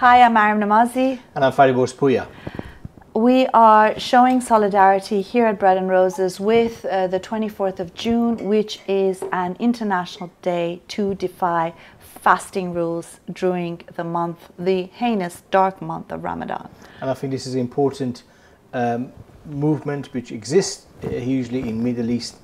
Hi, I'm Maryam Namazi. And I'm Fariborz Pooya. We are showing solidarity here at Bread and Roses with uh, the 24th of June, which is an international day to defy fasting rules during the month, the heinous dark month of Ramadan. And I think this is an important um, movement which exists uh, hugely in Middle East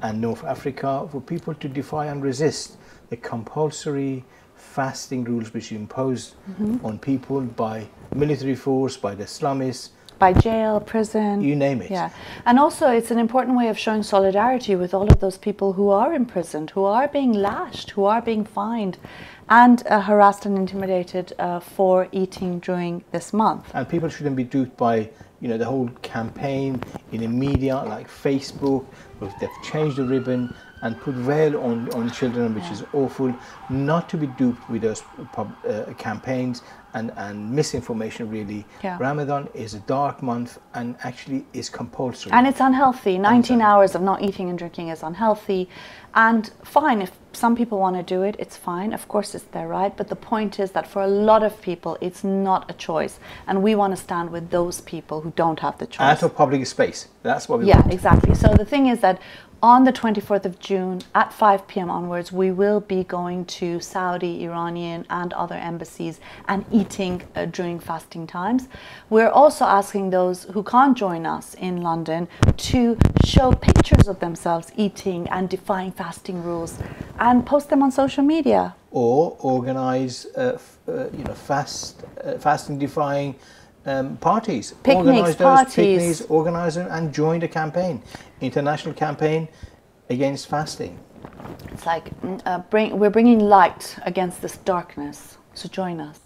and North Africa for people to defy and resist the compulsory fasting rules which imposed mm -hmm. on people by military force, by the Islamists, by jail, prison. You name it. Yeah. And also, it's an important way of showing solidarity with all of those people who are imprisoned, who are being lashed, who are being fined, and uh, harassed and intimidated uh, for eating during this month. And people shouldn't be duped by you know the whole campaign in the media like Facebook, where they've changed the ribbon and put veil on, on children, which is awful. Not to be duped with those pub, uh, campaigns and, and misinformation, really. Yeah. Ramadan is a dark month and actually is compulsory. And it's unhealthy. 19 hours of not eating and drinking is unhealthy. And fine, if some people want to do it, it's fine. Of course, it's their right. But the point is that for a lot of people, it's not a choice. And we want to stand with those people who don't have the choice. Out of public space. That's what we yeah, want. Yeah, exactly. So the thing is that on the 24th of June at 5 p.m. onwards, we will be going to Saudi, Iranian, and other embassies and eating uh, during fasting times. We're also asking those who can't join us in London to show pictures of themselves eating and defying fasting rules and post them on social media. Or organize, uh, uh, you know, fast, uh, fasting defying um, parties. Picnics, organize those parties. picnics, organize them and join the campaign, international campaign against fasting. It's like mm, uh, bring, we're bringing light against this darkness. So join us.